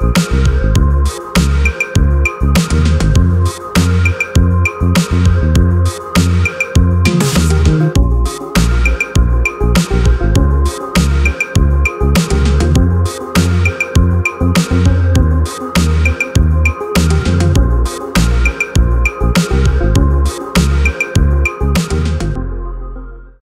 Bye.